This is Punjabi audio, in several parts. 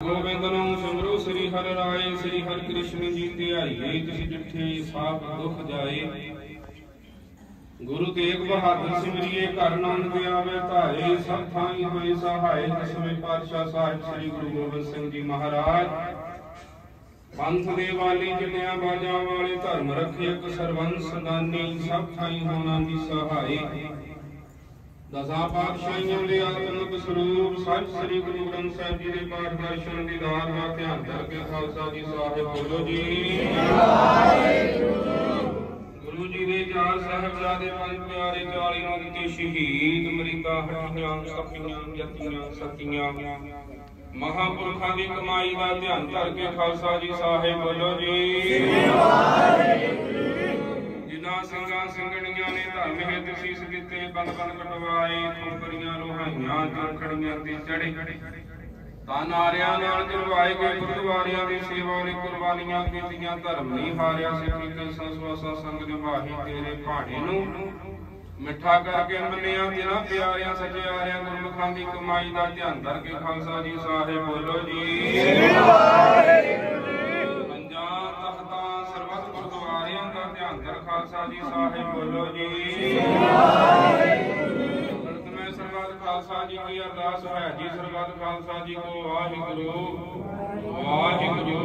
ਗੋਬਿੰਦ ਨੂੰ ਸਿਮਰੋ ਸ੍ਰੀ ਹਰਿ ਰਾਏ, ਸ੍ਰੀ ਹਰਿ ਕ੍ਰਿਸ਼ਨ ਜੀ ਧਿਆਈਏ ਤਿਸ ਜਿੱਥੇ ਸਾਪ ਦੁਖ ਜਾਏ। ਗੁਰੂ ਤੇਗ ਬਹਾਦਰ ਸਿਮਰਿਏ, ਘਰ ਨਾਨਕ ਆਵੇ ਧਾਰੇ, ਸਭ ਥਾਈ ਹੋਏ ਸਹਾਇ ਦਸਵੇਂ ਪਾਤਸ਼ਾਹ ਸਾਹਿਬ ਸ੍ਰੀ ਗੁਰੂ ਗੋਬਿੰਦ ਸਿੰਘ ਜੀ ਮਹਾਰਾਜ। ਪੰਥ ਦੇ ਵਾਲੀ ਜਨਿਆ ਬਾਜਾ ਵਾਲੇ ਧਰਮ ਰੱਖਿਅਕ ਸਰਵੰਸ ਦਾਨੀ ਸਭ ਥਾਈ ਹੋਣਾ ਦੀ ਸਹਾਈ। ਦਸਾਂ ਪਾਤਸ਼ਾਹੀਆਂ ਦੇ ਆਤਮਿਕ ਸਰੂਪ ਸੱਚ ਸ੍ਰੀ ਗੁਰੂ ਗ੍ਰੰਥ ਸਾਹਿਬ ਜੀ ਦੇ ਪਾਠ ਦਰਸ਼ਨ ਦੀ ਦਾਤ ਦਾ ਧਿਆਨ ਕਰਕੇ ਖਾਲਸਾ ਜੀ ਸਾਹਿਬ ਬੋਲੋ ਜੀ। ਗੁਰੂ ਜੀ ਦੇ ਚਾਰ ਸਾਹਿਬਜ਼ਾਦੇ ਪੰਜ ਪਿਆਰੇ 40 ਨੂੰ ਸ਼ਹੀਦ ਮਰੀਦਾ ਹੱਟੀਆਂ ਸਖੀਆਂ ਜਤੀਆਂ, ਸਤੀਆਂ। ਮਹਾਪੁਰਖਾਂ ਦੀ ਕਮਾਈ ਦਾ ਧਿਆਨ ਕਰਕੇ ਖਾਲਸਾ ਜੀ ਸਾਹਿਬ ਬੋਲੋ ਜੀ। ਜਿਨ੍ਹਾਂ ਸੀਸ ਦਿੱਤੇ ਕਟਵਾਏ ਖੋਪਰੀਆਂ ਲੋਹਾਈਆਂ ਚਰਖੜੀਆਂ ਤੇ ਚੜੇ ਤਾਂ ਨਾਰਿਆਂ ਨਾਲ ਕਰਵਾਏ ਗਏ ਗੁਰਦੁਆਰਿਆਂ ਦੀ ਸੇਵਾ ਲਈ ਕੁਰਬਾਨੀਆਂ ਕੀਤੀਆਂ, ਧਰਮ ਨਹੀਂ ਹਾਰਿਆ ਸਿੱਖੀ ਕੇ ਸੰਸਵਾਸਾ ਸੰਗ ਨਿਭਾਹੀ ਤੇਰੇ ਭਾਣੇ ਨੂੰ। ਮਿੱਠਾ ਕਰਕੇ ਮੰਨਿਆ ਤੇਰਾ ਪਿਆਰਿਆਂ ਸਜਿਆਰਿਆਂ ਗੁਰਮੁਖਾਂ ਦੀ ਕਮਾਈ ਦਾ ਧਿਆਨ ਕਰਕੇ ਖਾਲਸਾ ਜੀ ਸਾਹਿਬ ਬੋਲੋ ਜੀ। ਪੰਜਾਂ ਜੀ ਸਾਹਿਬ ਬੋਲੋ ਜੀ। ਮੈਂ ਸਰਬੱਤ ਖਾਲਸਾ ਜੀ ਕੀ ਅਰਦਾਸ ਹੈ ਜੀ, ਸਰਬੱਤ ਖਾਲਸਾ ਜੀ ਕੋ ਵਾਹਿਗੁਰੂ। ਵਾਹਿਗੁਰੂ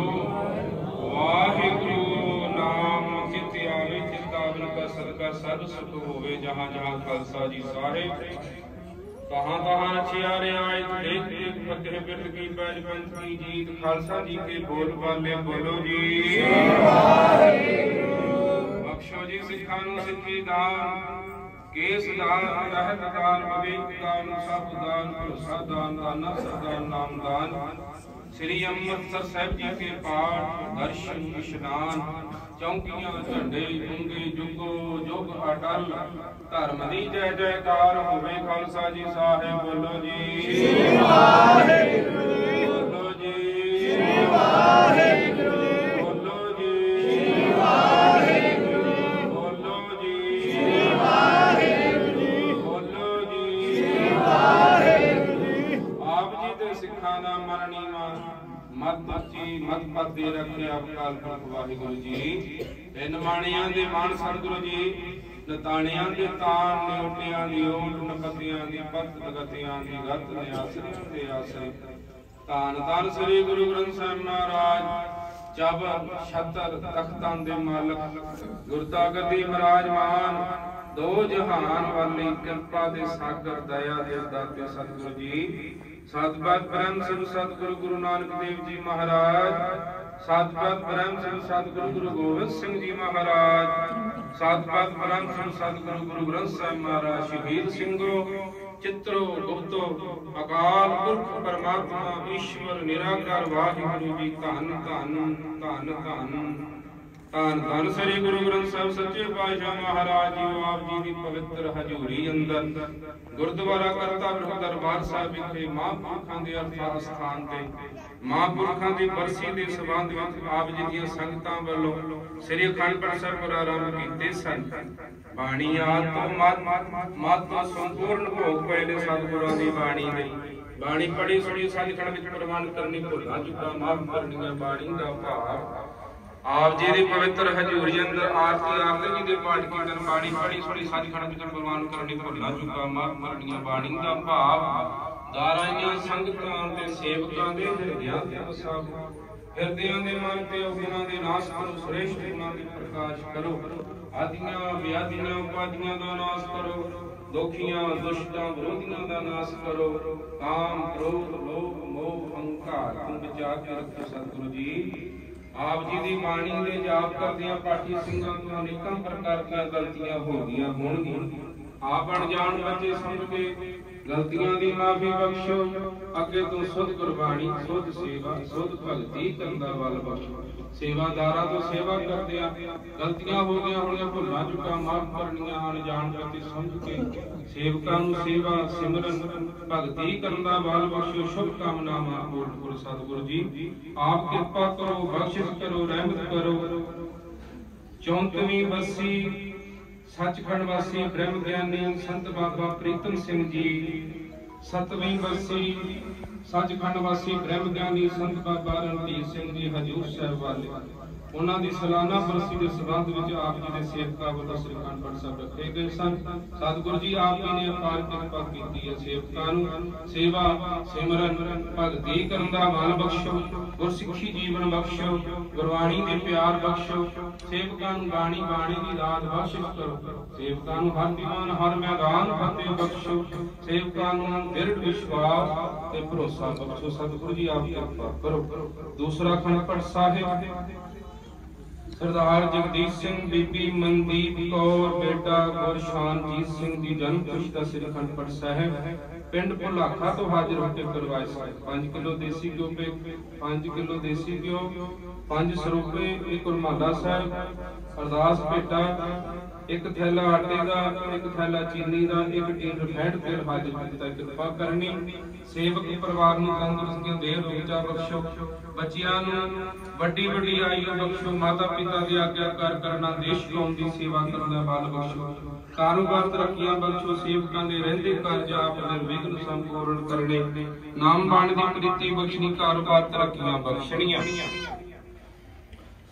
ਵਾਹਿਗੁਰੂ, ਨਾਮ ਚਿਤ ਆਵੇ ਚਿਤਾਵਨ ਕਾ ਸਦਕਾ, ਸਭ ਸੁਖ ਹੋਵੇ ਜਹਾਂ ਜਹਾਂ ਖਾਲਸਾ ਜੀ ਸਾਹਿਬ ਕਹਾਂ ਕਹਾਂ ਅਛਿਆਰੇ ਆਏ ਦੇਖ ਦੇਖ ਫਤਿਹ ਬਿਰਦ ਕੀ ਪੈਜ ਪੰਥ ਕੀ ਜੀਤ, ਖਾਲਸਾ ਜੀ ਕੇ ਬੋਲ ਬਾਲੇ ਬੋਲੋ ਜੀ ਬਖਸ਼ੋ ਜੀ। ਸਿੱਖਾਂ ਨੂੰ ਸਿੱਖੀ ਦਾਨ ਕੇਸ ਦਾਨ ਰਹਿਤ ਦਾਨ ਵਿਵੇਕ ਦਾਨ ਸਭ ਦਾਨ ਭਰੋਸਾ ਦਾਨ ਦਾਨਾ ਸਰਦਾਨ ਨਾਮ ਦਾਨ ਸ੍ਰੀ ਅੰਮ੍ਰਿਤਸਰ ਸਾਹਿਬ ਜੀ ਕੇ ਪਾਠ ਦਰਸ਼ਨ ਇਸ਼ਨਾਨ ਚੌਂਕੀਆਂ ਝੰਡੇ ਗੁੰਗੇ ਜੁਗੋ ਜੁਗ ਅਟਲ ਧਰਮ ਦੀ ਜੈ ਜੈਕਾਰ ਹੋਵੇ ਖਾਲਸਾ ਜੀ ਸਾਹਿਬ ਬੋਲੋ ਜੀ ਵਾਹਿਗੁਰੂ ਬੋਲੋ ਜੀ ਵਾਹਿਗੁਰੂ ਮਤ ਉੱਚੀ ਮਤ ਪਦ ਦੇ ਰੱਖਿਆ ਅਕਾਲ ਪੁਰਖ ਵਾਹਿਗੁਰੂ ਜੀ। ਤਿੰਨ ਬਾਣੀਆਂ ਦੇ ਮਾਨ ਸਤਿਗੁਰੂ ਜੀ, ਨਤਾਣਿਆਂ ਦੇ ਤਾਨ ਨਿਉਟਿਆਂ ਦੀ ਓਟ ਨਪਤਿਆਂ ਦੀ ਪਤ ਤਗਤਿਆਂ ਦੀ ਰਤ ਨੇ ਆਸਰਿਆਂ ਦੇ ਆਸਰੇ। ਧੰਨ ਧੰਨ ਸ੍ਰੀ ਗੁਰੂ ਗ੍ਰੰਥ ਸਾਹਿਬ ਮਹਾਰਾਜ, ਜਬ ਛਤਰ ਤਖਤਾਂ ਦੇ ਮਾਲਕ ਗੁਰਤਾ ਗੱਦੀ ਮਹਾਰਾਜਮਾਨ ਦੋ ਜਹਾਨ ਵਾਲੀ ਕਿਰਪਾ ਦੇ ਸਾਗਰ ਦਇਆ ਦੇ ਦਾਤੇ ਸਤਿਗੁਰੂ ਜੀ ਸਤਿਗੁਰ ਬ੍ਰਹਮ ਸਿੰਘ ਸਤਿਗੁਰੂ ਗੁਰੂ ਨਾਨਕ ਦੇਵ ਜੀ ਮਹਾਰਾਜ, ਸਤਿਗੁਰ ਬ੍ਰਹਮ ਸਿੰਘ ਸਤਿਗੁਰੂ ਗੁਰੂ ਗੋਬਿੰਦ ਸਿੰਘ ਜੀ ਮਹਾਰਾਜ, ਸਤਿਗੁਰ ਬ੍ਰਹਮ ਸਿੰਘ ਸਤਿਗੁਰੂ ਗੁਰੂ ਗ੍ਰੰਥ ਸਾਹਿਬ ਮਹਾਰਾਜ, ਸ਼ਹੀਦ ਸਿੰਘੋ, ਚਿੱਤਰੋ, ਗੁਪਤੋ, ਅਕਾਲ ਪੁਰਖ ਪਰਮਾਤਮਾ, ਈਸ਼ਵਰ, ਨਿਰਾਕਾਰ ਵਾਹਿਗੁਰੂ ਜੀ, ਧੰਨ ਧੰਨ ਧੰਨ ਧੰਨ। ਧੰਨ ਧੰਨ ਸ੍ਰੀ ਗੁਰੂ ਗ੍ਰੰਥ ਸਾਹਿਬ ਸੱਚੇ ਪਾਤਸ਼ਾਹ ਮਹਾਰਾਜ ਜੀ ਆਪ ਜੀ ਦੀ ਪਵਿੱਤਰ ਹਜ਼ੂਰੀ ਅੰਦਰ ਗੁਰਦੁਆਰਾ ਕਰਤਾ ਬਿਰਖ ਦਰਬਾਰ ਸਾਹਿਬ ਵਿਖੇ ਮਹਾਂਪੁਰਖਾਂ ਦੇ ਅਰਥਾ ਸਥਾਨ ਤੇ, ਮਹਾਂਪੁਰਖਾਂ ਦੀ ਬਰਸੀ ਦੇ ਸਬੰਧ ਵਿੱਚ ਆਪ ਜੀ ਦੀਆਂ ਸੰਗਤਾਂ ਵੱਲੋਂ ਸ੍ਰੀ ਅਖੰਡ ਪਾਠ ਸਾਹਿਬ ਪ੍ਰਾਰੰਭ ਕੀਤੇ ਸਨ। ਬਾਣੀ ਆਦ ਮਤ ਮਤ ਸੰਪੂਰਨ ਭੋਗ ਪਏ ਸਤਿਗੁਰਾਂ ਦੀ ਬਾਣੀ ਦੇ। ਬਾਣੀ ਪੜੀ ਸੁਣੀ ਸੱਚਖੰਡ ਵਿੱਚ ਪ੍ਰਮਾਣ ਕਰਨੀ ਭੁੱਲਾ ਚੁੱਕਾ ਮਾਫ ਕਰਨੀਆਂ ਬਾਣੀ ਦਾ ਭਾਵ ਆਪ ਜੀ ਦੀ ਪਵਿੱਤਰ ਹਜ਼ੂਰੀ ਅੰਦਰ ਆਰਤੀ ਆਖਦੇ ਜੀ ਦੇ ਪਾਠ ਕੀਰਤਨ, ਬਾਣੀ ਪੜੀ ਸੁਣੀ ਸੱਚਖੰਡ ਵਿੱਚ ਪ੍ਰਮਾਣ ਕਰਨੀ ਭੁੱਲਾ ਚੁੱਕਾ ਮਾਫ ਕਰਨੀਆਂ ਬਾਣੀ ਦਾ ਭਾਵ ਦਾਰਾਈਆਂ ਸੰਗਤਾਂ ਤੇ ਸੇਵਕਾਂ ਦੇ ਹਿਰਦਿਆਂ ਤੇ ਵਸਾਵੋ ਹਿਰਦਿਆਂ ਦੇ ਮਨ ਤੇ ਗੁਣਾਂ ਦੇ ਨਾਸ਼ ਕਰੋ ਸ੍ਰੇਸ਼ਟ ਗੁਣਾਂ ਦੀ ਪ੍ਰਕਾਸ਼ ਕਰੋ। ਆਦੀਆਂ, ਵਿਆਦੀਆਂ, ਉਪਾਦੀਆਂ ਦਾ ਨਾਸ਼ ਕਰੋ। ਦੋਖੀਆਂ, ਦੁਸ਼ਟਾਂ, ਵਿਰੋਧੀਆਂ ਦਾ ਨਾਸ਼ ਕਰੋ। ਕਾਮ, ਕ੍ਰੋਧ, ਲੋਭ, ਮੋਹ, ਹੰਕਾਰ, ਤੋਂ ਬਚਾ ਕੇ ਰੱਖੋ ਸਤਿਗੁਰੂ ਜੀ। ਆਪ ਜੀ ਦੀ ਬਾਣੀ ਦੇ ਜਾਪ ਕਰਦਿਆਂ ਪਾਠੀ ਸਿੰਘਾਂ ਤੋਂ ਅਨੇਕਾਂ ਪ੍ਰਕਾਰ ਦੀਆਂ ਗਲਤੀਆਂ ਹੋ ਗਈਆਂ ਹੋਣਗੀਆਂ। ਆਪ ਅਣਜਾਣ ਬੱਚੇ ਸਮਝ ਕੇ ਗਲਤੀਆਂ ਦੀ ਮਾਫੀ ਬਖਸ਼ੋ। ਅੱਗੇ ਤੋਂ ਸੁਧ ਕੁਰਬਾਨੀ, ਸੁਧ ਸੇਵਾ, ਸੁਧ ਭਗਤੀ ਕਰਨ ਦਾ ਬਖਸ਼ੋ। ਸੇਵਾਦਾਰਾਂ ਤੋਂ ਸੇਵਾ ਕਰਦਿਆਂ ਗਲਤੀਆਂ ਹੋ ਗਈਆਂ ਹੋਣੀਆਂ, ਭੁੱਲਾਂ ਚੁੱਕਾਂ ਮਾਫ ਕਰਨੀਆਂ, ਅਣਜਾਣ ਬੱਚੇ ਸਮਝ ਕੇ ਸੇਵਕਾਂ ਨੂੰ ਸੇਵਾ, ਸਿਮਰਨ, ਭਗਤੀ ਕਰਨ ਦਾ ਬਲ ਬਖਸ਼ੋ। ਸ਼ੁਭ ਕਾਮਨਾਵਾਂ ਪੂਰਨ ਕਰੋ ਸਤਿਗੁਰੂ ਜੀ, ਆਪ ਕਿਰਪਾ ਕਰੋ, ਬਖਸ਼ਿਸ਼ ਕਰੋ, ਰਹਿਮਤ ਕਰੋ। 34ਵੀਂ ਬੱਸੀ ਸੱਚਖੰਡ ਵਾਸੀ ਬ੍ਰਹਮ ਗਿਆਨੀ ਸੰਤ ਬਾਬਾ ਪ੍ਰੀਤਮ ਸਿੰਘ ਜੀ, ਸਤਵੀਂ ਬਰਸੀ ਸੱਚਖੰਡ ਵਾਸੀ ਬ੍ਰਹਮ ਗਿਆਨੀ ਸੰਤ ਬਾਬਾ ਰਣਜੀਤ ਸਿੰਘ ਜੀ ਹਜੂਰ ਸਾਹਿਬ ਵਾਲੇ। ਉਹਨਾਂ ਦੀ ਸਾਲਾਨਾ ਬਰਸੀ ਦੇ ਸਬੰਧ ਵਿੱਚ ਆਪ ਜੀ ਦੇ ਸੇਵਕਾਂ ਵੱਲੋਂ ਸ੍ਰੀ ਅਖੰਡ ਸਾਹਿਬ ਰੱਖੇ ਗਏ ਸਨ। ਸਤਿਗੁਰੂ ਜੀ ਆਪ ਜੀ ਨੇ ਅਪਾਰ ਕਿਰਪਾ ਕੀਤੀ ਹੈ ਸੇਵਕਾਂ ਨੂੰ। ਸੇਵਾ, ਸਿਮਰਨ, ਭਗਤੀ ਕਰਨ ਦਾ ਮਾਨ ਬਖਸ਼ੋ, ਗੁਰਸਿੱਖੀ ਜੀਵਨ ਬਖਸ਼ੋ, ਗੁਰਬਾਣੀ ਦੇ ਪਿਆਰ ਬਖਸ਼ੋ। ਸੇਵਕਾਂ ਨੂੰ ਬਾਣੀ ਬਾਣੀ ਦੀ ਦਾਤ ਬਖਸ਼ਿਸ਼ ਕਰੋ। ਸੇਵਕਾਂ ਨੂੰ ਹਰ ਦੀਵਾਨ, ਹਰ ਮੈਦਾਨ ਫਤਿਹ ਬਖਸ਼ੋ। ਸੇਵਕਾਂ ਨੂੰ ਦ੍ਰਿੜ ਵਿਸ਼ਵਾਸ ਤੇ ਭਰੋਸਾ ਬਖਸ਼ੋ। ਸਤਿਗੁਰੂ ਜੀ ਆਪ ਕਿਰਪਾ ਕਰੋ। ਦੂਸਰਾ ਖੰਡ ਪੜ ਸਾਹਿਬ। ਸਰਦਾਰ ਜਗਦੀਸ਼ ਸਿੰਘ ਬੀਬੀ ਮਨਦੀਪ ਕੌਰ, ਬੇਟਾ ਗੁਰਸ਼ਾਨਜੀਤ ਸਿੰਘ ਦੀ ਜਨਮ ਖੁਸ਼ੀ ਸ੍ਰੀ ਅਖੰਡ ਸਾਹਿਬ। ਪਿੰਡ ਭੁਲਾਖਾ ਤੋਂ ਹਾਜ਼ਰ ਹੋ ਕੇ ਕਰਵਾਏ ਸਨ 5 ਕਿਲੋ ਦੇਸੀ ਘਿਓ ਪੇ 5 ਕਿਲੋ ਦੇਸੀ ਘਿਓ 5 ਸਰੋਪੇ, ਇੱਕ ਰੁਮਾਲਾ ਸਾਹਿਬ, ਅਰਦਾਸ ਭੇਟਾ ਇੱਕ ਥੈਲਾ ਆਟੇ ਦਾ, ਇੱਕ ਥੈਲਾ ਚੀਨੀ ਦਾ, ਇੱਕ ਟੀਨ ਰਿਫਾਈਂਡ ਤੇਲ ਹਾਜ਼ਰ ਕੀਤਾ ਕਿਰਪਾ ਕਰਨੀ। ਸੇਵਕ ਪਰਿਵਾਰ ਨੂੰ ਤੰਦਰੁਸਤੀਆਂ ਦੇ ਰੋਜਾ ਬਖਸ਼ੋ। ਬੱਚਿਆਂ ਨੂੰ ਵੱਡੀ ਵੱਡੀ ਆਯੂ ਬਖਸ਼ੋ। ਮਾਤਾ ਪਿਤਾ ਦੀ ਆਗਿਆਕਾਰ ਕਰਨਾ, ਦੇਸ਼ ਕੌਮ ਦੀ ਸੇਵਾ ਕਰਨ ਦਾ ਬਲ ਬਖਸ਼ੋ। ਕਾਰੋਬਾਰ ਤਰੱਕੀਆਂ ਬਖਸ਼ੋ। ਸੇਵਕਾਂ ਦੇ ਰਹਿੰਦੇ ਕਾਰਜ ਆਪ ਨਿਰਵਿਘਨ ਸੰਪੂਰਨ ਕਰਨੇ। ਨਾਮ ਬਾਣ ਦੀ ਪ੍ਰੀਤੀ ਬਖਸ਼ਣੀ, ਕਾਰੋਬਾਰ ਤਰੱਕੀਆਂ ਬਖਸ਼ਣੀਆਂ।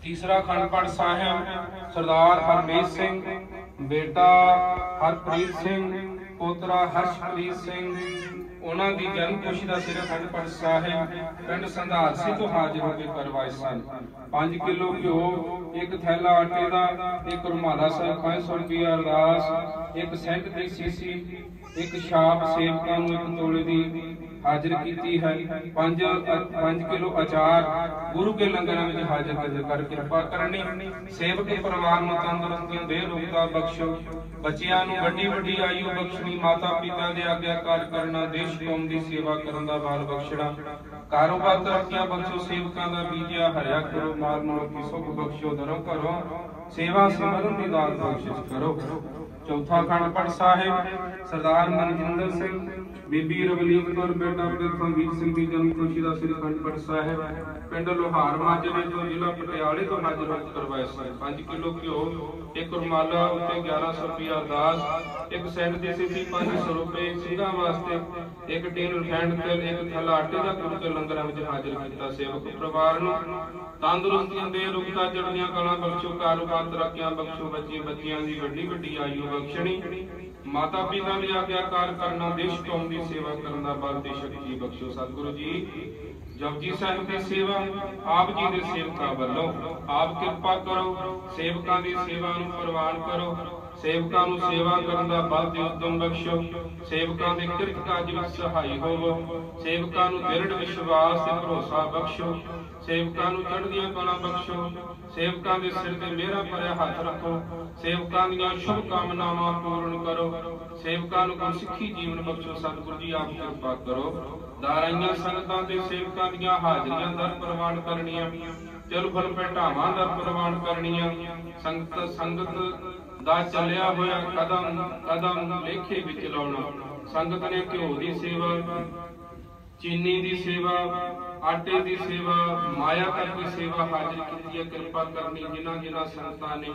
ਤੀਸਰਾ ਖੰਡ ਪਾਠ ਸਾਹਿਬ, ਸਰਦਾਰ ਹਰਮੇਸ਼ ਸਿੰਘ। ਬੇਟਾ ਹਰਪ੍ਰੀਤ ਸਿੰਘ, ਪੋਤਰਾ ਹਰਸ਼ਪ੍ਰੀਤ ਸਿੰਘ, ਉਹਨਾਂ ਦੀ ਜਨਮ ਖੁਸ਼ੀ ਦਾ ਸਿਰ ਖੰਡ ਪਾਠ ਸਾਹਿਬ, ਪਿੰਡ ਸੰਧਾਰਸੀ ਤੋਂ ਹਾਜ਼ਰ ਹੋ ਕੇ ਕਰਵਾਏ ਸਨ। 5 ਕਿਲੋ ਘਿਓ, ਇੱਕ ਥੈਲਾ ਆਟੇ ਦਾ, ਇੱਕ ਰੁਮਾਲਾ ਸਾਹਿਬ 500 ਰੁਪਏ ਅਰਦਾਸ, ਇੱਕ ਸੈਂਟ ਦੀ ਸੀਸੀ, ਇੱਕ ਛਾਪ ਸੇਵਕਾਂ ਨੂੰ ਇੱਕ ਤੋਲੇ ਦੀ ਹਾਜ਼ਰ ਕੀਤੀ ਹੈ। 5 5 ਕਿਲੋ ਅਚਾਰ ਗੁਰੂ ਕੇ ਲੰਗਰਾਂ ਵਿੱਚ ਹਾਜ਼ਰ ਕਰ ਕਿਰਪਾ ਕਰਨੀ। ਸੇਵਕ ਪਰਿਵਾਰ ਨੂੰ ਤੰਦਰੁਸਤੀਆਂ ਦੇ ਰੋਗਤਾ ਬਖਸ਼ੋ। ਬੱਚਿਆਂ ਨੂੰ ਵੱਡੀ ਵੱਡੀ ਆਯੂ ਬਖਸ਼ਣੀ ਮਾਤਾ ਪਿਤਾ ਦੇ ਆਗਿਆਕਾਰ ਕਰਨਾ, ਦੇਸ਼ ਕੌਮ ਦੀ ਸੇਵਾ ਕਰਨ ਦਾ ਬਾਲ ਬਖਸ਼ਣਾ। ਕਾਰੋਬਾਰ ਤਰੱਕੀਆਂ ਬਖਸ਼ੋ, ਸੇਵਕਾਂ ਦਾ ਬੀਜਿਆ ਹਰਿਆ ਕਰੋ। ਮਾਲ ਮੋਲ ਕੀ ਸੁਖ ਬਖਸ਼ੋ ਧਰਮ ਕਰੋ ਸੇਵਾ ਸਿਮਰਨ ਦੀ ਦਾਤ ਬਖਸ਼ਿਸ਼ ਕਰੋ। ਚੌਥਾ ਖੰਡ ਸਾਹਿਬ, ਸਰਦਾਰ ਮਨਜਿੰਦਰ ਸਿੰਘ, ਬੀਬੀ ਰਵਲੀਨ ਕੌਰ, ਬੇਟਾ ਪ੍ਰਥਮਵੀਰ ਸਿੰਘ ਦੀ ਜਨਮ ਖੁਸ਼ੀ ਦਾ ਸ੍ਰੀ ਅਖੰਡ ਸਾਹਿਬ, ਪਿੰਡ ਲੋਹਾਰ ਮਾਜਰੇ ਤੋਂ ਜ਼ਿਲ੍ਹਾ ਪਟਿਆਲੇ ਤੋਂ ਹਾਜ਼ਰ ਹੋ ਕਰਵਾਇਆ ਸੀ। 5 ਕਿਲੋ ਘਿਓ, ਇੱਕ ਰੁਮਾਲਾ, ਉੱਤੇ 1100 ਰੁਪਏ ਅਰਦਾਸ, ਇੱਕ ਸੈਂਡ ਦੇ ਸੀ 500 ਰੁਪਏ ਸਿੰਘਾਂ ਵਾਸਤੇ, ਇੱਕ ਟੀਨ ਰਿਫਾਈਂਡ ਤੇਲ, ਇੱਕ ਥੈਲਾ ਆਟੇ ਦਾ ਗੁਰੂ ਲੰਗਰਾਂ ਵਿੱਚ ਹਾਜ਼ਰ ਕੀਤਾ ਸੇਵਕ ਪਰਿਵਾਰ ਨੂੰ। ਤੰਦਰੁਸਤੀਆਂ ਦੇ ਰੁਕਤਾ ਚੜ੍ਹਦੀਆਂ ਕਲਾਂ, ਬਖਸ਼ੋ ਕਾਰੋਬਾਰ, ਤਰੱਕੀਆਂ, ਬਖਸ਼ੋ ਬੱਚੇ, ਬੱਚਿਆਂ ਦੀ ਵੱਡੀ ਵੱਡੀ ਆਯੂ ਬਖਸ਼ਣੀ। ਮਾਤਾ ਪਿਤਾ ਦੀ ਆਗਿਆਕਾਰ ਕਰਨਾ ਦੇਸ਼ ਕੌਮ ਦੀ ਸੇਵਾ ਕਰਨ ਦਾ ਬਲ ਤੇ ਸ਼ਕਤੀ ਬਖਸ਼ੋ ਸਤਿਗੁਰੂ ਜੀ। ਜਪਜੀ ਸਾਹਿਬ ਦੀ ਸੇਵਾ ਆਪ ਜੀ ਦੇ ਸੇਵਕਾਂ ਵੱਲੋਂ। ਆਪ ਕਿਰਪਾ ਕਰੋ, ਸੇਵਕਾਂ ਦੀ ਸੇਵਾ ਨੂੰ ਪ੍ਰਵਾਨ ਕਰੋ। ਸੇਵਕਾਂ ਨੂੰ ਸੇਵਾ ਕਰਨ ਦਾ ਬਲ ਤੇ ਉਦਮ ਬਖਸ਼ੋ। ਸੇਵਕਾਂ ਦੇ ਕਿਰਤ ਕਾਜ ਵਿੱਚ ਸਹਾਈ ਹੋਵੋ। ਸੇਵਕਾਂ ਨੂੰ ਦ੍ਰਿੜ ਵਿਸ਼ਵਾਸ ਤੇ ਭਰੋਸਾ ਬਖਸ਼ੋ। ਸੇਵਕਾਂ ਨੂੰ ਚੜ੍ਹਦੀਆਂ ਕਲਾਂ ਬਖਸ਼ੋ। ਸੇਵਕਾਂ ਦੇ ਸਿਰ ਤੇ ਮੇਰਾ ਭਰਿਆ ਹੱਥ ਰੱਖੋ। ਸੇਵਕਾਂ ਦੀਆਂ ਸ਼ੁਭ ਕਾਮਨਾਵਾਂ ਪੂਰਨ ਕਰੋ। ਸੇਵਕਾਂ ਨੂੰ ਗੁਰਸਿੱਖੀ ਜੀਵਨ ਬਖਸ਼ੋ। ਸਤਿਗੁਰੂ ਜੀ ਆਪ ਕਿਰਪਾ ਕਰੋ। ਦਾਰਾਈਆਂ ਸੰਗਤਾਂ ਤੇ ਸੇਵਕਾਂ ਦੀਆਂ ਹਾਜ਼ਰੀਆਂ ਦਰ ਪ੍ਰਵਾਨ ਕਰਨੀਆਂ। ਚਲ ਫਲ ਭੇਟਾਵਾਂ ਦਰ ਪ੍ਰਵਾਨ ਕਰਨੀਆਂ। ਸੰਗਤ ਸੰਗਤ ਦਾ ਚੱਲਿਆ ਹੋਇਆ ਕਦਮ ਕਦਮ ਲੇਖੇ ਵਿੱਚ ਲਾਉਣਾ। ਸੰਗਤ ਨੇ ਘਿਓ ਦੀ ਸੇਵਾ, ਚੀਨੀ ਦੀ ਸੇਵਾ ਆਟੇ ਦੀ ਸੇਵਾ, ਮਾਇਆ ਕਰਕੇ ਸੇਵਾ ਹਾਜ਼ਰ ਕੀਤੀ ਹੈ, ਕਿਰਪਾ ਕਰਨੀ ਜਿਨ੍ਹਾਂ ਜਿਨ੍ਹਾਂ ਸੰਗਤਾਂ ਨੇ।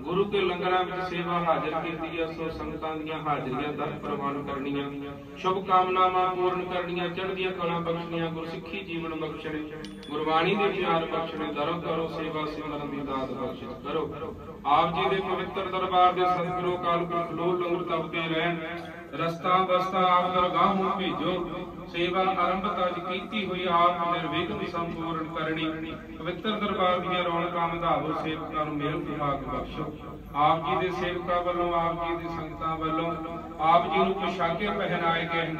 ਗੁਰੂ ਕੇ ਲੰਗਰਾਂ ਵਿੱਚ ਸੇਵਾ ਹਾਜ਼ਰ ਕੀਤੀ ਹੈ, ਸੋ ਸੰਗਤਾਂ ਦੀਆਂ ਹਾਜ਼ਰੀਆਂ ਦਰ ਪ੍ਰਵਾਨ ਕਰਨੀਆਂ। ਸ਼ੁਭ ਕਾਮਨਾਵਾਂ ਪੂਰਨ ਕਰਨੀਆਂ, ਚੜ੍ਹਦੀਆਂ ਕਲਾ ਬਖਸ਼ਣੀਆਂ, ਗੁਰਸਿੱਖੀ ਜੀਵਨ ਬਖਸ਼ਣੇ। ਗੁਰਬਾਣੀ ਦੇ ਪਿਆਰ ਬਖਸ਼ਣੇ, ਦਰੋ ਕਰੋ ਸੇਵਾ ਸਿਮਰਨ ਦੀ ਦਾਤ ਬਖਸ਼ਿਸ਼ ਕਰੋ। ਆਪ ਜੀ ਦੇ ਪਵਿੱਤਰ ਦਰਬਾਰ ਦੇ ਸਤਿਗੁਰੂ ਕਾਲ ਪੁਰਖ ਲੋ ਲੰਗਰ ਤਪਦੇ ਰਹਿਣ। ਰਸਤਾ ਬਸਤਾ ਆਪ ਦਰਗਾਹੋਂ ਭੇਜੋ। ਸੇਵਾ ਆਰੰਭ ਤਜ ਕੀਤੀ ਹੋਈ ਆਪ ਨਿਰਵਿਘਨ ਸੰਪੂਰਨ ਕਰਨੀ। ਪਵਿੱਤਰ ਦਰਬਾਰ ਦੀਆਂ ਰੌਣਕਾਂ ਵਧਾਵੋ, ਸੇਵਕਾਂ ਨੂੰ ਮਿਹਰ ਵਿਭਾਗ ਬਖਸ਼ੋ। ਆਪ ਜੀ ਦੇ ਸੇਵਕਾਂ ਵੱਲੋਂ, ਆਪ ਜੀ ਦੀ ਸੰਗਤਾਂ ਵੱਲੋਂ, ਆਪ ਜੀ ਨੂੰ ਪੁਸ਼ਾਕੇ ਪਹਿਨਾਏ ਗਏ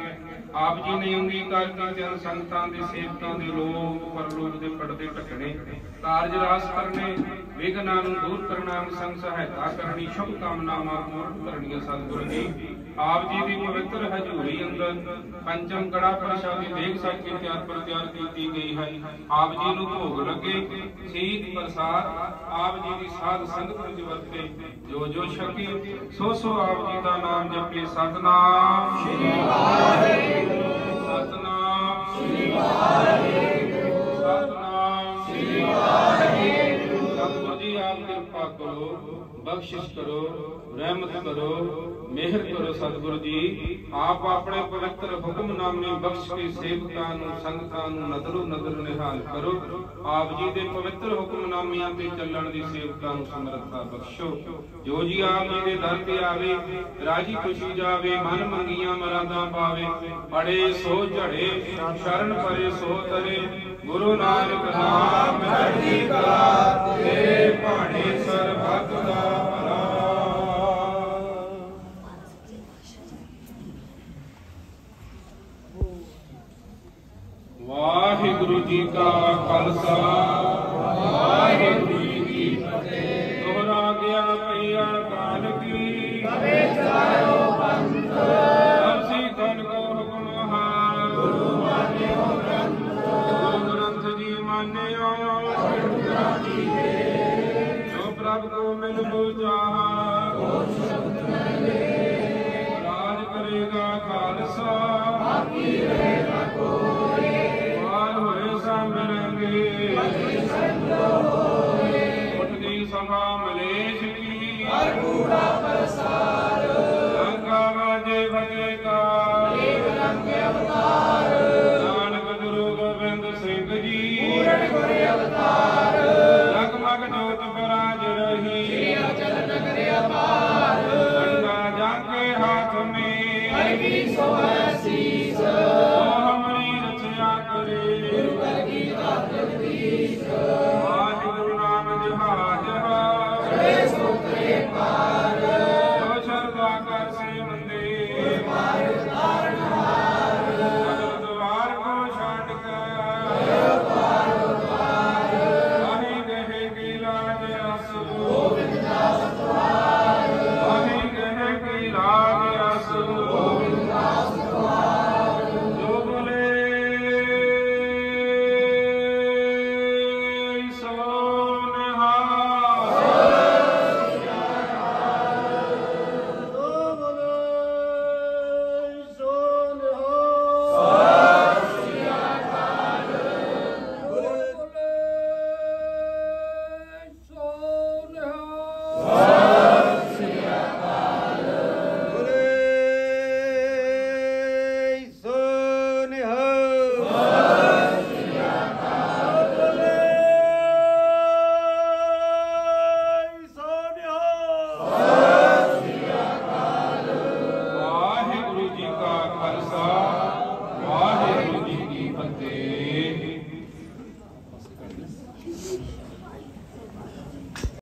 ਆਪ ਜੀ ਨੇ ਅੰਗੀਕਾਰ ਕੀਤੇ ਸੰਗਤਾਂ ਦੇ ਸੇਵਕਾਂ ਦੇ ਲੋਕ ਪਰਲੋਕ ਦੇ ਪਰਦੇ ਢਕਣੇ। ਕਾਰਜ ਰਾਸ ਕਰਨੇ ਵਿਗਨਾਂ ਨੂੰ ਦੂਰ ਕਰਨਾ ਸੰਗ ਸਹਾਇਤਾ ਕਰਨੀ, ਸ਼ੁਭ ਕਾਮਨਾਵਾਂ ਪੂਰਨ ਕਰਨੀਆਂ ਸਤਿਗੁਰੂ ਜੀ। ਆਪ ਜੀ ਦੀ ਪਵਿੱਤਰ ਹਜ਼ੂਰੀ ਅੰਦਰ ਪੰਚਮ ਕੜਾ ਪ੍ਰਸ਼ਾਦੀ ਦੇਖ ਸਕ ਕੇ ਤਿਆਰ ਪਰ ਤਿਆਰ ਕੀਤੀ ਗਈ ਹੈ। ਆਪ ਜੀ ਨੂੰ ਭੋਗ ਲੱਗੇ ਸੀਤ ਪ੍ਰਸਾਦ ਆਪ ਜੀ ਦੀ ਸਾਧ ਸੰਗਤ ਵਿੱਚ ਵਰਤੇ। ਜੋ ਜੋ ਛਕੇ ਸੋ ਸੋ ਆਪ ਜੀ ਦਾ ਨਾਮ ਜਪੇ। ਸਤਨਾਮ। ਸ੍ਰੀ ਵਾਹਿਗੁਰੂ। ਸਤਨਾਮ। ਸ੍ਰੀ ਵਾਹਿਗੁਰੂ। ਬਖਸ਼ਿਸ਼ ਕਰੋ, ਰਹਿਮਤ ਕਰੋ, ਮਿਹਰ ਕਰੋ ਸਤਿਗੁਰੂ ਜੀ। ਆਪ ਆਪਣੇ ਪਵਿੱਤਰ ਹੁਕਮਨਾਮੇ ਬਖਸ਼ ਕੇ ਸੇਵਕਾਂ ਨੂੰ, ਸੰਗਤਾਂ ਨੂੰ ਨਦਰੋ ਨਦਰ ਨਿਹਾਲ ਕਰੋ। ਆਪ ਜੀ ਦੇ ਪਵਿੱਤਰ ਹੁਕਮਨਾਮਿਆਂ ਤੇ ਚੱਲਣ ਦੀ ਸੇਵਕਾਂ ਨੂੰ ਸਮਰੱਥਾ ਬਖਸ਼ੋ। ਜੋ ਜੀ ਆਪ ਜੀ ਦੇ ਦਰ ਤੇ ਆਵੇ, ਰਾਜੀ ਖੁਸ਼ੀ ਜਾਵੇ, ਮਨ ਮੰਗੀਆਂ ਮਰਾਦਾਂ ਪਾਵੇ ਅੜੇ ਸੋ ਝੜੇ, ਸ਼ਰਨ ਪਰੇ ਸੋ ਤਰੇ। ਗੁਰੂ ਨਾਨਕ ਨਾਮ ਚੜ੍ਹਦੀ ਕਲਾ, ਤੇਰੇ ਭਾਣੇ ਸਰਬੱਤ ਦਾ ਭਲਾ ਵਾਹਿਗੁਰੂ ਜੀ ਕਾ ਖਾਲਸਾ। ਵਾਹਿਗੁਰੂ ਜੀ ਕੀ ਫਤਿਹ। ਦੋਹਰਾ ਗਿਆ ਪਈਆ ਕਾਲ ਕੀ ਕਵੇ ਚਾਰੋ ਪੰਥ ਅਰਸੀ ਤਨ ਕੋ ਹੁਕਮ ਹੈ ਗੁਰੂ ਮਾਨਿਓ ਗ੍ਰੰਥ ਗੁਰੂ ਗ੍ਰੰਥ ਜੀ ਮਾਨਿਓ ਜੋ ਪ੍ਰਭ ਕੋ ਮਿਲ ਬੁਝਾਹਾ ਕੋ ਸ਼ਬਦ ਰਾਜ ਕਰੇਗਾ ਖਾਲਸਾ। ਪਾਰ